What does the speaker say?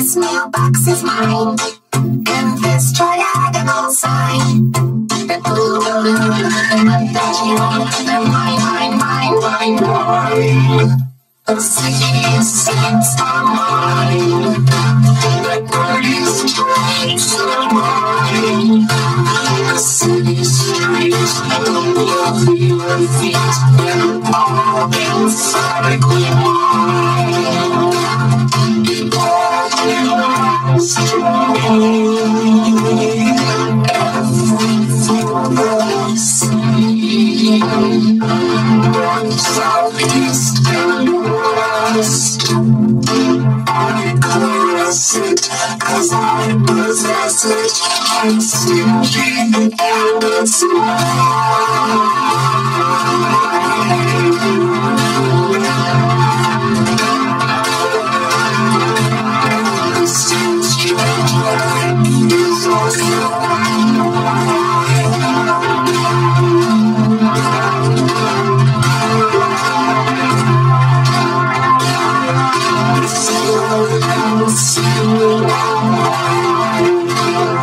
This mailbox is mine, and this triagonal sign. The blue balloon, the that you mine, mine, mine, mine, mine. The city streets are mine. The dirty streets are mine. The city streets above your feet, and all emphatically mine. I'm stingy and it's mine. Stingy and